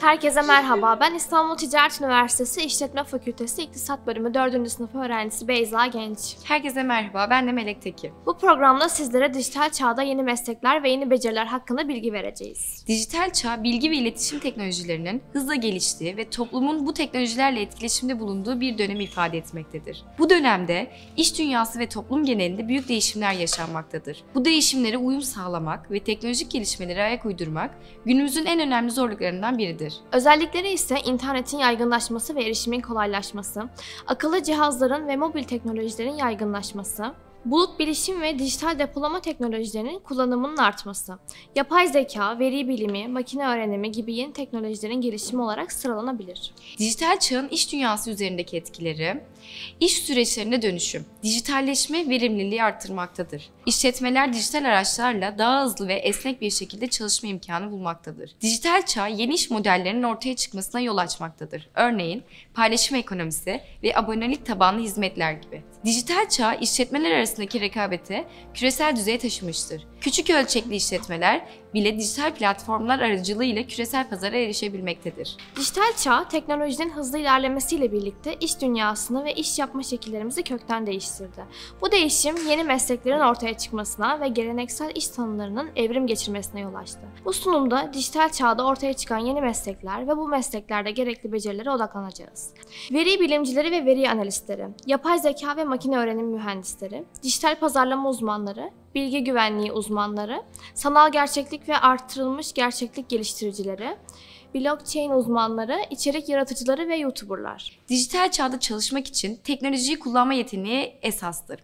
Herkese merhaba. Ben İstanbul Ticaret Üniversitesi İşletme Fakültesi İktisat Bölümü 4. sınıf öğrencisi Beyza Genç. Herkese merhaba, ben de Melek Tekin. Bu programda sizlere dijital çağda yeni meslekler ve yeni beceriler hakkında bilgi vereceğiz. Dijital çağ, bilgi ve iletişim teknolojilerinin hızla geliştiği ve toplumun bu teknolojilerle etkileşimde bulunduğu bir dönemi ifade etmektedir. Bu dönemde iş dünyası ve toplum genelinde büyük değişimler yaşanmaktadır. Bu değişimlere uyum sağlamak ve teknolojik gelişmelere ayak uydurmak günümüzün en önemli zorluklarından biridir. Özellikleri ise internetin yaygınlaşması ve erişimin kolaylaşması, akıllı cihazların ve mobil teknolojilerin yaygınlaşması, bulut bilişim ve dijital depolama teknolojilerinin kullanımının artması, yapay zeka, veri bilimi, makine öğrenimi gibi yeni teknolojilerin gelişimi olarak sıralanabilir. Dijital çağın iş dünyası üzerindeki etkileri, iş süreçlerinde dönüşüm, dijitalleşme verimliliği arttırmaktadır. İşletmeler dijital araçlarla daha hızlı ve esnek bir şekilde çalışma imkanı bulmaktadır. Dijital çağ yeni iş modellerinin ortaya çıkmasına yol açmaktadır. Örneğin paylaşım ekonomisi ve abonelik tabanlı hizmetler gibi. Dijital çağ işletmeler arasındaki rekabeti küresel düzeye taşımıştır. Küçük ölçekli işletmeler bile dijital platformlar aracılığıyla küresel pazara erişebilmektedir. Dijital çağ, teknolojinin hızlı ilerlemesiyle birlikte iş dünyasını ve iş yapma şekillerimizi kökten değiştirdi. Bu değişim yeni mesleklerin ortaya çıkmasına ve geleneksel iş tanımlarının evrim geçirmesine yol açtı. Bu sunumda dijital çağda ortaya çıkan yeni meslekler ve bu mesleklerde gerekli becerilere odaklanacağız. Veri bilimcileri ve veri analistleri, yapay zeka ve makine öğrenim mühendisleri, dijital pazarlama uzmanları, bilgi güvenliği uzmanları, sanal gerçeklik ve artırılmış gerçeklik geliştiricileri, blockchain uzmanları, içerik yaratıcıları ve YouTuberlar. Dijital çağda çalışmak için teknolojiyi kullanma yeteneği esastır.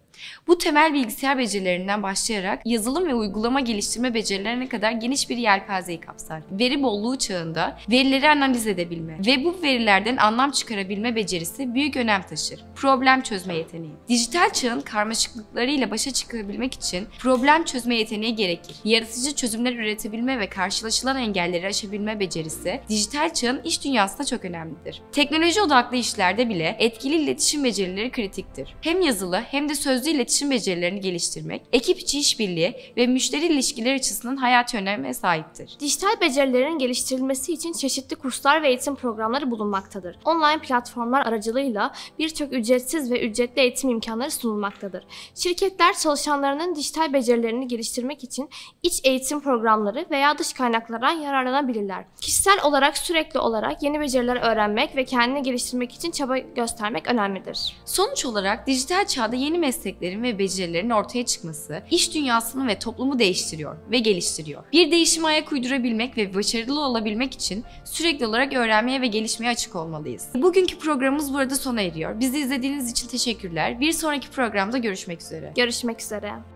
Bu temel bilgisayar becerilerinden başlayarak yazılım ve uygulama geliştirme becerilerine kadar geniş bir yelpazeyi kapsar. Veri bolluğu çağında verileri analiz edebilme ve bu verilerden anlam çıkarabilme becerisi büyük önem taşır. Problem çözme yeteneği. Dijital çağın karmaşıklıklarıyla başa çıkabilmek için problem çözme yeteneği gerekir. Yaratıcı çözümler üretebilme ve karşılaşılan engelleri aşabilme becerisi dijital çağın iş dünyasında çok önemlidir. Teknoloji odaklı işlerde bile etkili iletişim becerileri kritiktir. Hem yazılı hem de sözlü iletişim becerilerini geliştirmek, ekip içi işbirliği ve müşteri ilişkileri açısından hayati öneme sahiptir. Dijital becerilerin geliştirilmesi için çeşitli kurslar ve eğitim programları bulunmaktadır. Online platformlar aracılığıyla birçok ücretsiz ve ücretli eğitim imkanları sunulmaktadır. Şirketler çalışanlarının dijital becerilerini geliştirmek için iç eğitim programları veya dış kaynaklardan yararlanabilirler. Kişisel olarak sürekli olarak yeni beceriler öğrenmek ve kendini geliştirmek için çaba göstermek önemlidir. Sonuç olarak dijital çağda yeni mesleklerin ve becerilerin ortaya çıkması iş dünyasını ve toplumu değiştiriyor ve geliştiriyor. Bir değişime ayak uydurabilmek ve başarılı olabilmek için sürekli olarak öğrenmeye ve gelişmeye açık olmalıyız. Bugünkü programımız burada sona eriyor. Bizi izlediğiniz için teşekkürler. Bir sonraki programda görüşmek üzere. Görüşmek üzere.